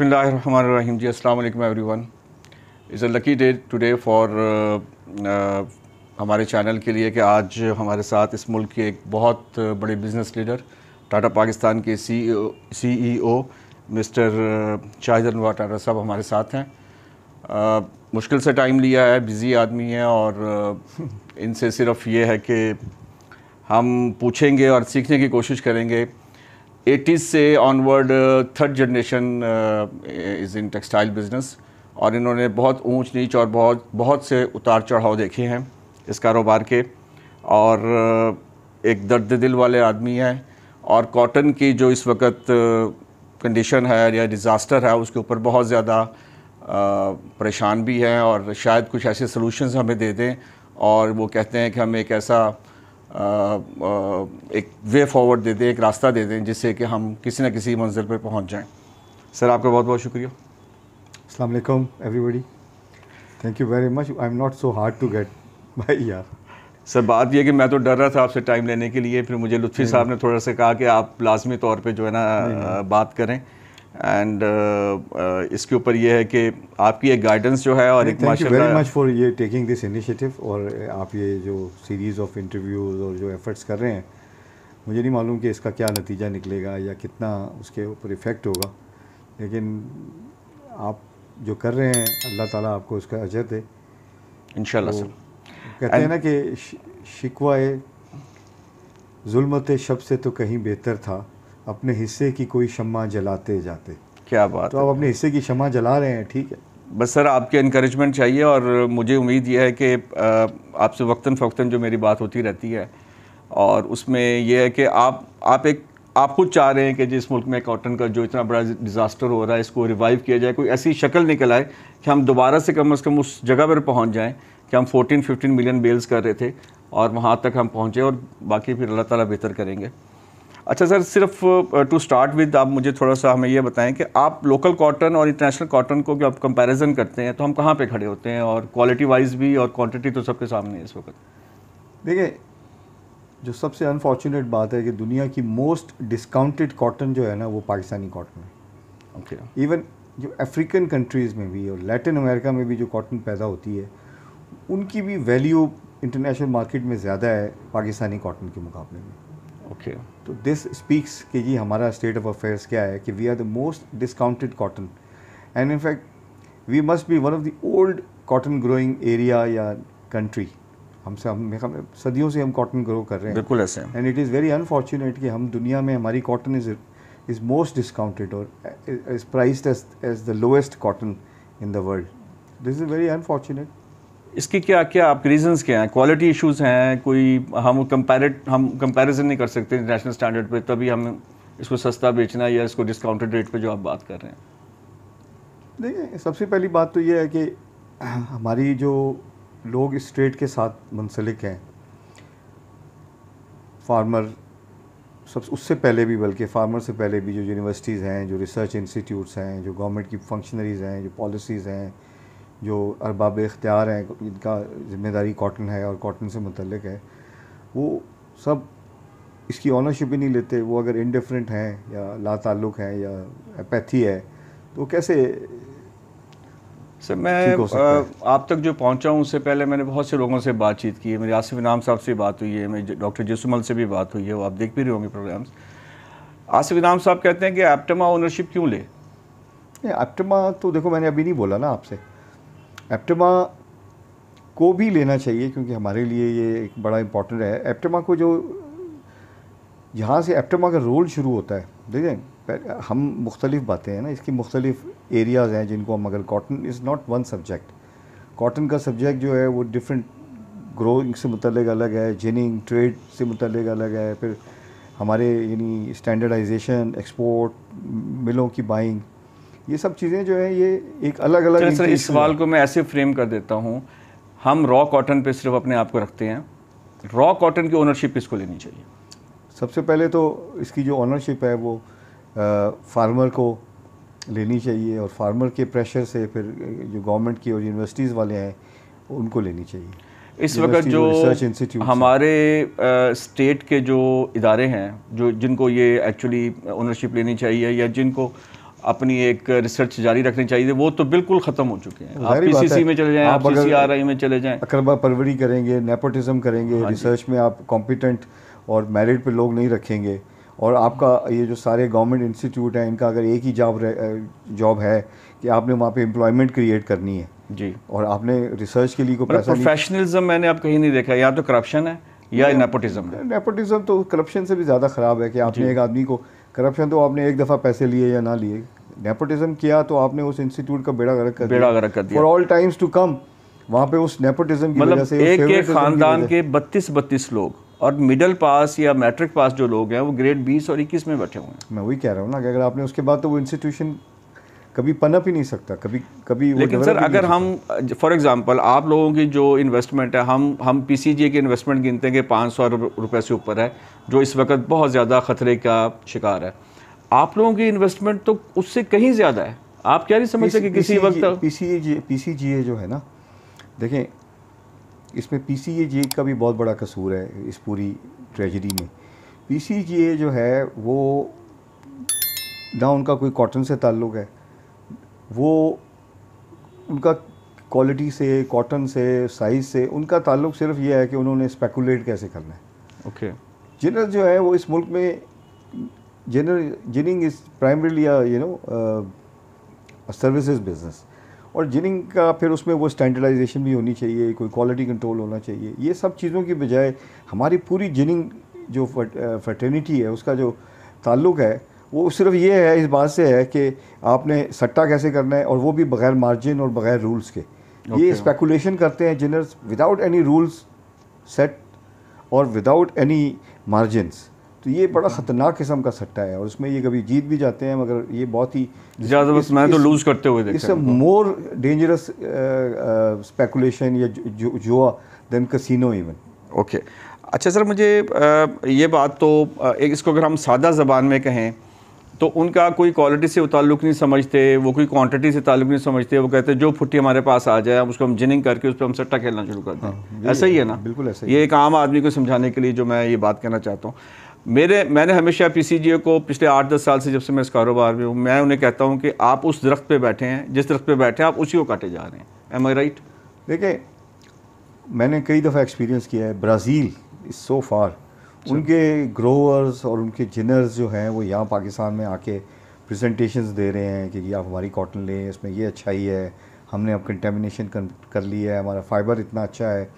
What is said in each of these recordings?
Bismillahirrahmanirrahim. जी अस्सलाम वालेकुम everyone is a lucky day today for हमारे चैनल के लिए कि आज हमारे साथ इस मुल्क के एक बहुत बड़े बिज़नेस लीडर टाटा पाकिस्तान के C E O mister Shahid Anwar Tata साहब हमारे साथ हैं uh, मुश्किल से टाइम लिया है बिज़ी आदमी है और uh, इनसे सिर्फ़ ये है कि हम पूछेंगे और सीखने की कोशिश करेंगे एटीज़ से onward third generation is in textile business और इन्होंने बहुत ऊंच नीच और बहुत बहुत से उतार चढ़ाव देखे हैं इस कारोबार के और uh, एक दर्द दिल वाले आदमी हैं और कॉटन की जो इस वक्त कंडीशन uh, है या डिज़ास्टर है उसके ऊपर बहुत ज़्यादा uh, परेशान भी हैं और शायद कुछ ऐसे सलूशंस हमें दे दें और वो कहते हैं कि हम एक ऐसा एक वे फॉरवर्ड दे दें एक रास्ता दे दें जिससे कि हम किसी न किसी मंजिल पर पहुँच जाएँ। सर आपका बहुत बहुत शुक्रिया। अस्सलाम वालेकुम everybody thank you very much I am not so hard to get भाई यार। सर बात यह कि मैं तो डर रहा था आपसे टाइम लेने के लिए फिर मुझे लुत्फ़ी साहब ने थोड़ा सा कहा कि आप लाजमी तौर पे जो है ना बात करें। एंड uh, uh, इसके ऊपर ये है कि आपकी एक गाइडेंस जो है और एक वेरी मच फॉर ये टेकिंग दिस इनिशिएटिव और आप ये जो सीरीज़ ऑफ़ इंटरव्यूज़ और जो एफर्ट्स कर रहे हैं मुझे नहीं मालूम कि इसका क्या नतीजा निकलेगा या कितना उसके ऊपर इफ़ेक्ट होगा। लेकिन आप जो कर रहे हैं अल्लाह ताला आपको उसका अजर दे। इंशाल्लाह तो कहते हैं ना कि शिकवा जुल्मत शब से तो कहीं बेहतर था। अपने हिस्से की कोई शम्मा जलाते जाते। क्या बात तो आप अपने हिस्से की शम्मा जला रहे हैं ठीक है। बस सर आपके इनक्रेजमेंट चाहिए और मुझे उम्मीद यह है कि आपसे वक्ता फ़वक्ता जो मेरी बात होती रहती है और उसमें यह है कि आप आप एक आप खुद चाह रहे हैं कि जिस मुल्क में कॉटन का जो इतना बड़ा डिज़ास्टर हो रहा है इसको रिवाइव किया जाए कोई ऐसी शक्ल निकल आए कि हम दोबारा से कम अज़ कम उस जगह पर पहुँच जाएँ कि हम 14-15 मिलियन बेल्स कर रहे थे और वहाँ तक हम पहुँचे और बाकी फिर अल्लाह ताला बेहतर करेंगे। अच्छा सर सिर्फ़ टू स्टार्ट विद आप मुझे थोड़ा सा हमें ये बताएँ कि आप लोकल कॉटन और इंटरनेशनल कॉटन को जब कंपैरिजन करते हैं तो हम कहाँ पे खड़े होते हैं? और क्वालिटी वाइज भी और क्वांटिटी तो सबके सामने है इस वक्त। देखिए जो सबसे अनफॉर्चुनेट बात है कि दुनिया की मोस्ट डिस्काउंटेड कॉटन जो है ना वो पाकिस्तानी कॉटन है। Okay okay. इवन जो अफ्रीकन कंट्रीज़ में भी और लैटिन अमेरिका में भी जो कॉटन पैदा होती है उनकी भी वैल्यू इंटरनेशनल मार्केट में ज़्यादा है पाकिस्तानी कॉटन के मुकाबले में। ओके तो दिस स्पीक्स कि जी हमारा स्टेट ऑफ़ अफेयर्स क्या है कि we are the most discounted cotton and in fact we must be one of the old cotton growing area या कंट्री हमसे हम हम सदियों से हम कॉटन ग्रो कर रहे हैं। बिल्कुल ऐसे and it is very unfortunate कि हम दुनिया में हमारी cotton is is most discounted और is priced as as the lowest cotton in the world this is very unfortunate इसकी क्या क्या आप रीजंस क्या हैं? क्वालिटी इश्यूज़ हैं, कोई हम कंपेरेट हम कंपैरिजन नहीं कर सकते इंटरनेशनल स्टैंडर्ड पे, तभी हम इसको सस्ता बेचना या इसको डिस्काउंटेड रेट पे जो आप बात कर रहे हैं। देखिए, सबसे पहली बात तो ये है कि हमारी जो लोग इस स्टेट के साथ मुंसलिक हैं फार्मर सब, उससे पहले भी बल्कि फार्मर से पहले भी जो यूनिवर्सिटीज़ हैं, जो रिसर्च इंस्टीट्यूट्स हैं, जो गवर्नमेंट की फंक्शनरीज़ हैं, जो पॉलिसीज़ हैं जो अरबाब इख्तियार हैं इनका ज़िम्मेदारी कॉटन है और कॉटन से मुतलक है वो सब इसकी ऑनरशिप ही नहीं लेते। वो अगर इनडिफरेंट हैं या ला ताल्लुक़ हैं या अपैथी है तो कैसे सर मैं आप तक जो पहुँचा हूँ उससे पहले मैंने बहुत से लोगों से बातचीत की है। मेरी आसिफ इनाम साहब से बात हुई है मेरी डॉक्टर जसुमल से भी बात हुई है वो आप देख भी रहे होंगे प्रोग्राम्स आसिफ इनाम साहब कहते हैं कि एप्टमा ओनरशिप क्यों ले? एप्टमा तो देखो मैंने अभी नहीं बोला ना आपसे। एप्टमा को भी लेना चाहिए, क्योंकि हमारे लिए ये एक बड़ा इंपॉर्टेंट है। एप्टमा को जो, यहाँ से एप्टमा का रोल शुरू होता है, देखें हम मुख्तलिफ़ बातें हैं ना, इसकी मुख्तलिफ़ एरियाज़ हैं जिनको हम, अगर cotton is not one subject cotton का सब्जेक्ट जो है वो डिफरेंट ग्रोइंग से मुतलक अलग है जिनिंग ट्रेड से मुतलक अलग है, फिर हमारे, यानी स्टैंडर्डाइजेशन एक्सपोर्ट मिलों की बाइंग ये सब चीज़ें जो है ये एक अलग अलग सर इस सवाल को मैं ऐसे फ्रेम कर देता हूँ। हम रॉ कॉटन पे सिर्फ़ अपने आप को रखते हैं। रॉ कॉटन की ओनरशिप किसको लेनी चाहिए। सबसे पहले तो इसकी जो ओनरशिप है वो आ, फार्मर को लेनी चाहिए और फार्मर के प्रेशर से फिर जो गवर्नमेंट की और यूनिवर्सिटीज़ वाले हैं उनको लेनी चाहिए। इस वक्त जो हमारे आ, स्टेट के जो इदारे हैं जो जिनको ये एक्चुअली ओनरशिप लेनी चाहिए या जिनको अपनी एक रिसर्च जारी रखनी चाहिए। वो तो बिल्कुल ख़त्म हो चुके हैं। आप पीसीसी में चले जाएँ आप सीसीआरआई में चले जाएँ। अकरबा परवरी करेंगे नेपोटिज्म करेंगे हाँ रिसर्च में आप कॉम्पिटेंट और मेरिट पे लोग नहीं रखेंगे। और आपका ये जो सारे गवर्नमेंट इंस्टीट्यूट हैं इनका अगर एक ही जॉब जॉब है कि आपने वहाँ पे एम्प्लॉयमेंट क्रिएट करनी है। जी। और आपने रिसर्च के लिए कोई पैसा प्रोफेशनलिज्म मैंने आप कहीं नहीं देखा। या तो करप्शन है या नेपोटिज्म है। नेपोटिज्म तो करप्शन से भी ज़्यादा ख़राब है कि आपने एक आदमी को करप्शन तो आपने एक दफ़ा पैसे लिए या ना लिए। नेपोटिज्म किया तो आपने उस इंस्टीट्यूट का बेड़ा गर्क कर बेड़ा गर्क कर दिया। For all times to come वहाँ पे उस नेपोटिज्म की वजह मतलब से एक एक खानदान के बत्तीस बत्तीस लोग और मिडिल पास या मैट्रिक पास जो लोग हैं वो ग्रेड बीस और इक्कीस में बैठे हुए हैं। मैं वही कह रहा हूँ ना कि अगर आपने उसके बाद तो वो इंस्टीट्यूशन कभी पनप ही नहीं सकता कभी कभी वो लेकिन सर अगर हम फॉर एग्जांपल आप लोगों की जो इन्वेस्टमेंट है हम हम पीसीजी की इन्वेस्टमेंट गिनते हैं कि पाँच सौ रुपये से ऊपर है जो इस वक्त बहुत ज़्यादा खतरे का शिकार है। आप लोगों की इन्वेस्टमेंट तो उससे कहीं ज़्यादा है। आप क्या नहीं समझते कि किसी वक्त पीसीए पीसीजीए जो है ना देखें इसमें पीसीए का भी बहुत बड़ा कसूर है इस पूरी ट्रेजडी में। पीसीजीए जो है वो ना उनका कोई कॉटन से ताल्लुक़ है वो उनका क्वालिटी से कॉटन से साइज़ से उनका ताल्लुक़ सिर्फ़ ये है कि उन्होंने स्पेकुलेट कैसे करना है। ओके जिनर जो है वो इस मुल्क में ginner ginning is primarily you know services business और जिनिंग का फिर उसमें वो स्टैंडर्डाइजेशन भी होनी चाहिए कोई क्वालिटी कंट्रोल होना चाहिए। ये सब चीज़ों की बजाय हमारी पूरी जिनिंग जो फर्टेनिटी है उसका जो ताल्लुक है वो सिर्फ़ ये है इस बात से है कि आपने सट्टा कैसे करना है और वो भी बगैर मार्जिन और बगैर रूल्स के। ये स्पेकुलेशन करते हैं ginners without any rules set और विदाउट एनी मार्जिनस तो ये बड़ा ख़तरनाक किस्म का सट्टा है और उसमें ये कभी जीत भी जाते हैं मगर ये बहुत ही ज़्यादा बस मैं तो लूज करते हुए देखा मोर डेंजरस स्पेकुलेशन या जुआ देन कसिनो इवन ओके अच्छा सर मुझे अ, ये बात तो एक इसको अगर हम सादा ज़बान में कहें तो उनका कोई क्वालिटी से ताल्लुक़ नहीं समझते वो कोई क्वांटिटी से ताल्लुक़ नहीं समझते वो कहते जो फुट्टी हमारे पास आ जाए हम उसको हम जिनिंग करके उस पर हम सट्टा खेलना शुरू कर दें। ऐसा ही है ना? बिल्कुल ऐसा ही ये एक आम आदमी को समझाने के लिए जो मैं ये बात कहना चाहता हूँ। मेरे मैंने हमेशा पी को पिछले आठ दस साल से जब से मैं इस कारोबार में हूँ मैं उन्हें कहता हूँ कि आप उस दरख्त पे बैठे हैं जिस दरख्त पे बैठे हैं आप उसी को काटे जा रहे हैं। एम आई राइट देखिए मैंने कई दफ़ा एक्सपीरियंस किया है ब्राज़ील इज़ सो फार उनके ग्रोअर्स और उनके जिनर्स जो हैं वो यहाँ पाकिस्तान में आके प्रेजेंटेशंस दे रहे हैं कि आप हमारी कॉटन लें इसमें ये अच्छाई है हमने अब कंटेमिनेशन कर, लिया है हमारा फाइबर इतना अच्छा है।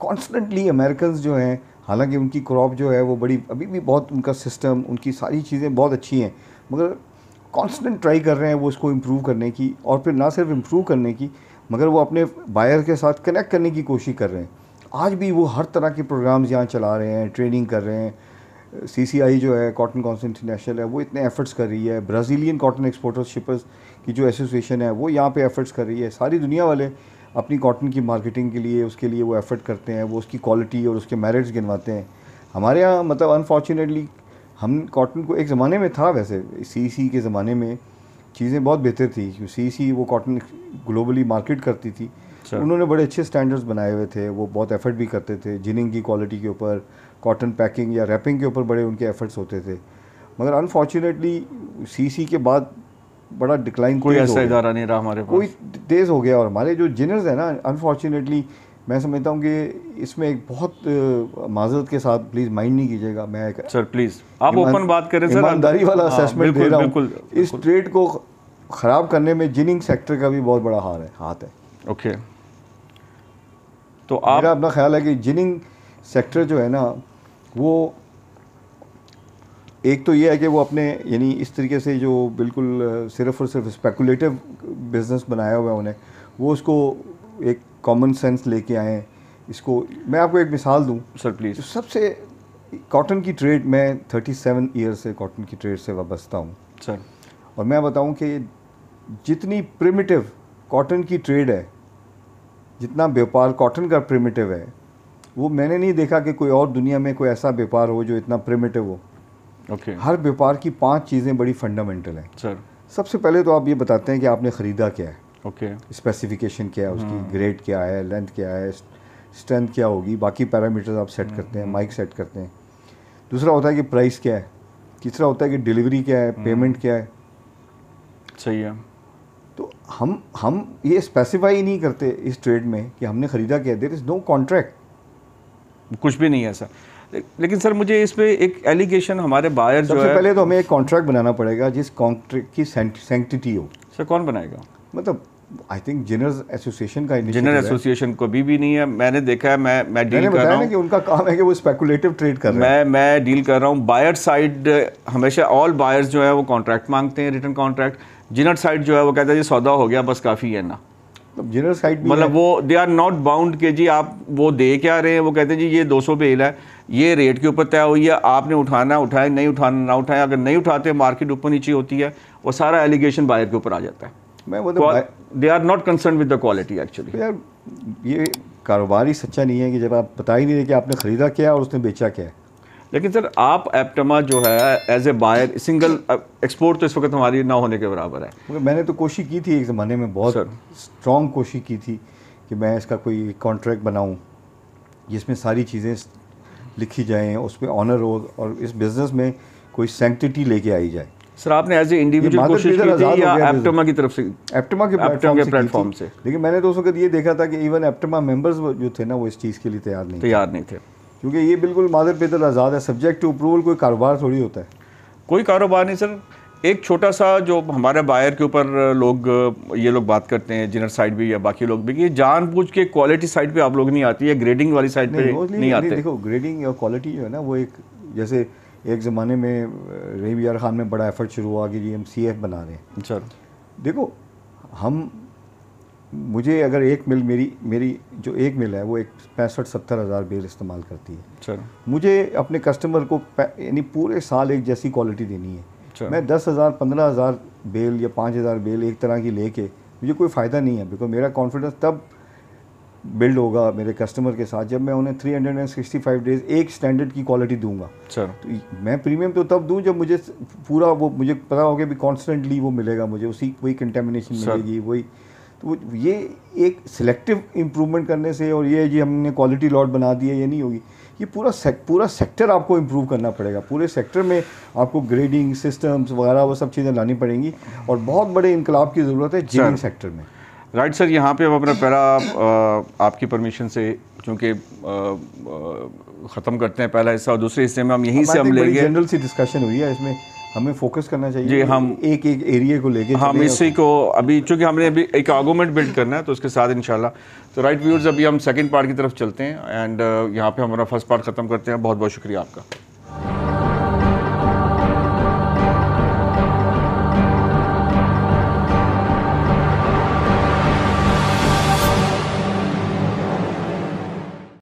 कॉन्स्टेंटली अमेरिकन जो हैं हालाँकि उनकी क्रॉप जो है वो बड़ी अभी भी बहुत उनका सिस्टम उनकी सारी चीज़ें बहुत अच्छी हैं मगर कांस्टेंट ट्राई कर रहे हैं वो इसको इम्प्रूव करने की और फिर ना सिर्फ़ इम्प्रूव करने की मगर वो अपने बायर के साथ कनेक्ट करने की कोशिश कर रहे हैं। आज भी वो हर तरह के प्रोग्राम्स यहाँ चला रहे हैं ट्रेनिंग कर रहे हैं। सीसीआई जो है कॉटन काउंसिल इंटरनेशनल है, वो इतने एफर्ट्स कर रही है। ब्राज़ीलियन कॉटन एक्सपोर्टर्स शिपर्स की जो एसोसिएशन है, वो यहाँ पे एफर्ट्स कर रही है। सारी दुनिया वाले अपनी कॉटन की मार्केटिंग के लिए, उसके लिए वो एफर्ट करते हैं। वो उसकी क्वालिटी और उसके मेरिट्स गिनवाते हैं। हमारे यहाँ मतलब अनफॉर्चुनेटली हम कॉटन को एक ज़माने में था वैसे। सी सी के ज़माने में चीज़ें बहुत बेहतर थी। सी सी वो कॉटन ग्लोबली मार्केट करती थी। उन्होंने बड़े अच्छे स्टैंडर्ड्स बनाए हुए थे वो बहुत एफर्ट भी करते थे जिनिंग की क्वालिटी के ऊपर कॉटन पैकिंग या रैपिंग के ऊपर बड़े उनके एफर्ट्स होते थे। मगर अनफॉर्चुनेटली सी सी के बाद बड़ा डिक्लाइन कोई ऐसा इदारा नहीं रहा हमारे पास। कोई तेज़ हो गया। और हमारे जो जिनर्स हैं ना अनफॉर्चुनेटली मैं समझता हूँ कि इसमें एक बहुत माजरत के साथ प्लीज़ माइंड नहीं कीजिएगा। मैं एक सर प्लीज़ आप ओपन बात करें सर ईमानदारी वाला हाँ, असेसमेंट दे रहा हूँ। इस ट्रेड को ख़राब करने में जिनिंग सेक्टर का भी बहुत बड़ा हार है हाथ है। ओके तो आप मेरा अपना ख्याल है कि जिनिंग सेक्टर जो है ना वो एक तो ये है कि वो अपने यानी इस तरीके से जो बिल्कुल सिर्फ़ और सिर्फ़ स्पेकुलेटिव बिज़नेस बनाया हुआ है उन्हें वो उसको एक कॉमन सेंस लेके आए इसको मैं आपको एक मिसाल दूँ। सर प्लीज़ सबसे कॉटन की ट्रेड मैं 37 ईयर से कॉटन की ट्रेड से वाबस्ता हूँ। सर और मैं बताऊँ कि जितनी प्रिमिटिव कॉटन की ट्रेड है जितना व्यापार कॉटन का प्रिमिटिव है वो मैंने नहीं देखा कि कोई और दुनिया में कोई ऐसा व्यापार हो जो इतना प्रिमिटिव हो। ओके हर व्यापार की पाँच चीज़ें बड़ी फंडामेंटल हैं। सर सबसे पहले तो आप ये बताते हैं कि आपने ख़रीदा क्या है। Okay okay. स्पेसिफिकेशन क्या है उसकी ग्रेड क्या है लेंथ क्या है स्ट्रेंथ क्या होगी बाकी पैरामीटर्स आप सेट करते हैं माइक सेट करते हैं। दूसरा होता है कि प्राइस क्या है तीसरा होता है कि डिलीवरी क्या है पेमेंट क्या है। सही है। तो हम हम ये स्पेसिफाई नहीं करते इस ट्रेड में कि हमने ख़रीदा क्या देर इज़ नो कॉन्ट्रैक्ट कुछ भी नहीं है सर लेकिन सर मुझे इस पे एक एलिगेशन हमारे बायर जो है पहले तो हमें एक कॉन्ट्रैक्ट बनाना पड़ेगा जिस कॉन्ट्रैक्ट की सेंटिटी हो। सर कौन बनाएगा? मतलब आई थिंक जिनर्स एसोसिएशन का जनरल एसोसिएशन को भी भी नहीं है। मैंने देखा है मैं मैं डील कर रहा हूँ। कि उनका काम है कि वो स्पेकुलेटिव ट्रेड कर रहे हैं। मैं मैं डील कर रहा हूँ। बायर साइड हमेशा ऑल बायर्स जो है वो कॉन्ट्रैक्ट मांगते हैं रिटर्न कॉन्ट्रैक्ट जिनर साइड जो है वो कहता है जी सौदा हो गया बस काफ़ी है ना. मतलब जिनर साइड मतलब वो दे आर नॉट बाउंड के जी आप वो दे क्या रहे हैं? वो कहते हैं जी ये 200 बेल है ये रेट के ऊपर तय हुई है आपने उठाना उठाए नहीं उठाना ना उठाए अगर नहीं उठाते मार्केट ऊपर नीचे होती है वो सारा एलिगेशन बायर के ऊपर आ जाता है. मैं वो they are not concern with the quality actually यार ये कारोबार ही सच्चा नहीं है कि जब आप बता ही नहीं रहे कि आपने ख़रीदा क्या और उसने बेचा क्या है। लेकिन सर आप एप्टमा जो है as a buyer single export तो इस वक्त हमारी ना होने के बराबर है। मैंने तो कोशिश की थी एक ज़माने में बहुत। स्ट्रॉन्ग कोशिश की थी कि मैं इसका कोई कॉन्ट्रैक्ट बनाऊँ जिसमें सारी चीज़ें लिखी जाएँ उस पर ऑनर हो और इस बिज़नेस में कोई सेंक्टिटी लेके आई जाए। सर आपने एज ए इंडिविजुअल कोशिश की थी या एप्टमा की तरफ़ से? एप्टमा के प्लेटफॉर्म से। लेकिन मैंने तो उस वक्त ये देखा था कि इवन एप्टमा मेंबर्स जो थे ना वो इस चीज़ के लिए तैयार नहीं तैयार नहीं थे। क्योंकि ये बिल्कुल मादर पितर आज़ाद है सब्जेक्ट टू अप्रूवल कोई कारोबार थोड़ी होता है। कोई कारोबार नहीं सर। एक छोटा सा जो हमारे बायर के ऊपर लोग ये लोग बात करते हैं जिनर साइड भी या बाकी लोग भी कि जानबूझ के क्वालिटी साइड पे आप लोग नहीं आती है ग्रेडिंग वाली साइड पे नहीं नहीं, आते। देखो ग्रेडिंग और क्वालिटी जो है ना वो एक जैसे एक ज़माने में रही यार खान में बड़ा एफर्ट शुरू हुआ कि जी हम सी बना रहे हैं। सर। देखो हम मुझे अगर एक मिल मेरी मेरी जो एक मिल है वो एक पैंसठ सत्तर हज़ार बेल इस्तेमाल करती है। मुझे अपने कस्टमर को यानी पूरे साल एक जैसी क्वालिटी देनी। है। मैं दस हज़ार पंद्रह हज़ार बेल या पाँच हज़ार बेल एक तरह की लेके मुझे कोई फ़ायदा नहीं है बिकॉज़ मेरा कॉन्फिडेंस तब बिल्ड होगा मेरे कस्टमर के साथ जब मैं उन्हें three hundred and sixty five days एक स्टैंडर्ड की क्वालिटी दूँगा। तो मैं प्रीमियम तो तब दूँ जब मुझे पूरा वो मुझे पता होगा कि भी कॉन्स्टेंटली वो मिलेगा मुझे उसी वही कंटेमिनेशन मिलेगी वही तो ये एक सिलेक्टिव इम्प्रूवमेंट करने से और ये जी हमने क्वालिटी लॉट बना दी है ये नहीं होगी। ये पूरा सेक, पूरा सेक्टर आपको इम्प्रूव करना पड़ेगा। पूरे सेक्टर में आपको ग्रेडिंग सिस्टम्स वगैरह वो सब चीज़ें लानी पड़ेंगी और बहुत बड़े इनकलाब की ज़रूरत है जिनिंग सेक्टर में। राइट सर यहाँ पे हम अपना पहला आपकी परमिशन से चूँकि ख़त्म करते हैं पहला हिस्सा और दूसरे हिस्से में हम यहीं से हम लेंगे। जनरल सी डिस्कशन हुई है इसमें। हमें फोकस करना चाहिए जी, हम- एक एक एरिए को लेके हम इसी को अभी चूँकि हमने अभी एक आर्गूमेंट बिल्ड करना है तो उसके साथ इंशाल्लाह। तो राइट व्यूअर्स अभी हम सेकंड पार्ट की तरफ़ चलते हैं एंड यहाँ पे हमारा फ़र्स्ट पार्ट ख़त्म करते हैं। बहुत बहुत शुक्रिया आपका।